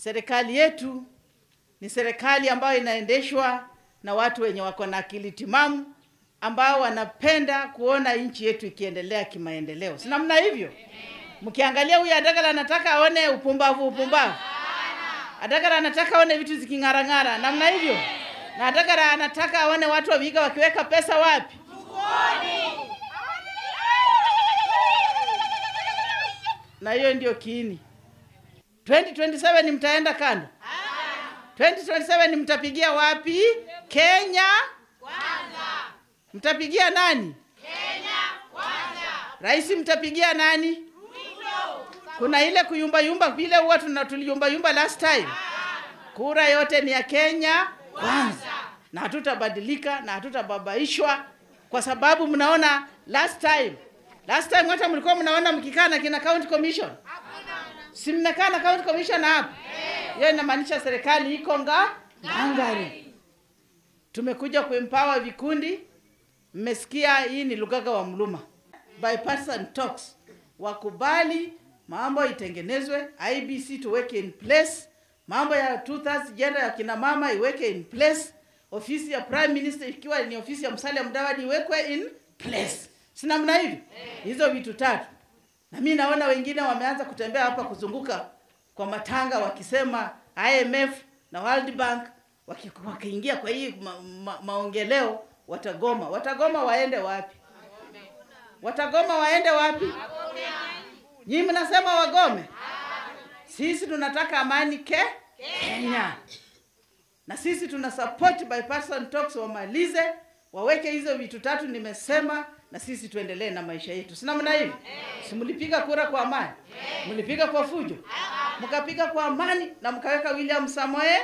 serikali yetu ni serikali ambayo inaendeshwa na watu wenye wako na akili timamu ambao wanapenda kuona nchi yetu ikiendelea kimaendeleo. Si namna hivyo? Mkiangalia huyu Adagala anataka aone upumbavu upumbavu. Adagala anataka aone vitu ziking'arang'ara namna hivyo, na Adagala anataka aone watu waviga wakiweka pesa wapi? Na hiyo ndio kiini. 2027 mtaenda kando? 2027 mtapigia wapi? Kenya kwanza. Mtapigia nani? Kenya kwanza. Rais mtapigia nani? Ruto. Kuna ile kuyumba yumba vile huwa tuna tuliyumba yumba last time. Kura yote ni ya Kenya kwanza, na hatutabadilika na hatutababaishwa, kwa sababu mnaona last time, last time hata mlikuwa mnaona mkikaa na kina county commission, si mmekaa na county commissioner hapa? Hiyo inamaanisha serikali iko nga ngangari. Tumekuja kuempower vikundi. Mmesikia hii ni Lugaga wa Mluma, bipartisan talks, wakubali mambo itengenezwe, IBC tuweke in place, mambo ya two thirds gender ya kina mama iweke in place, ofisi ya prime minister ikiwa ni ofisi ya Musalia Mudavadi iwekwe in place. Si namna hivi? Hizo vitu tatu. Na mimi naona wengine wameanza kutembea hapa kuzunguka kwa matanga wakisema IMF na World Bank waki- wakiingia kwa hii ma, ma, maongeleo watagoma. Watagoma waende wapi? Watagoma waende wapi? Nyinyi mnasema wagome? Sisi tunataka amani ke Kenya, na sisi tuna support bipartisan talks, wamalize waweke hizo vitu tatu nimesema, na sisi tuendelee na maisha yetu. Si namna hivi? Si mlipiga kura kwa amani? Mlipiga kwa fujo? Mkapiga kwa amani na mkaweka William Samoe